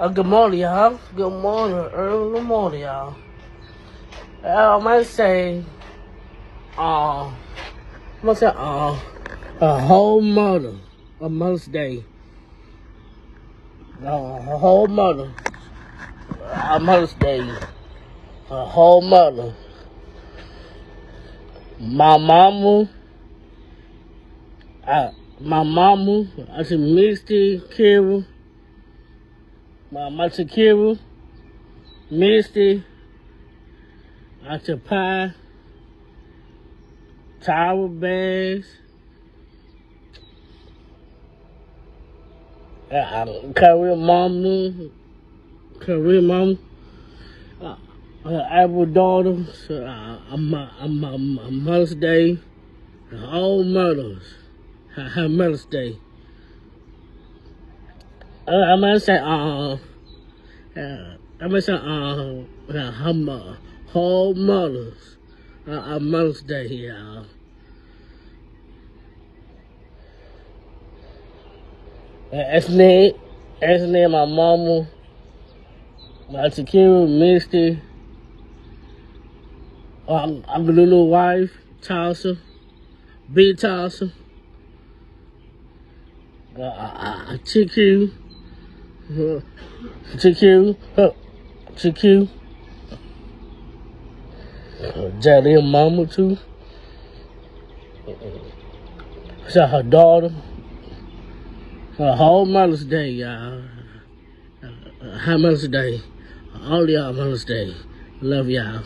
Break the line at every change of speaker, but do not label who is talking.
Uh, good morning, y'all. Good morning, early morning, y'all. Uh, I might say, uh, I might say, uh, a whole mother, a Mother's Day. Uh, a whole mother, a Mother's Day, a whole mother. My mama, uh, my mama, I said Misty, Kira, my Kira, Misty, I Pie, Tower Bags, uh, career mama, career mama, uh, uh, Apple daughter, so, uh, I'm, I'm, I'm Mother's Day, all mothers, her Mother's Day. Uh, I'm gonna say, uh, uh, I'm gonna say, uh, her mo- whole mothers, uh, Mother's Day, y'all. That's me, that's me, my mama, my Shakira, Misty, uh, I'm, the little wife, Tasha, Big uh, uh, uh, TQ, uh, TQ, uh, and Mama too. So her daughter, her whole Mother's Day, y'all. Uh, uh, Mother's Day. All y'all Mother's Day. Love y'all.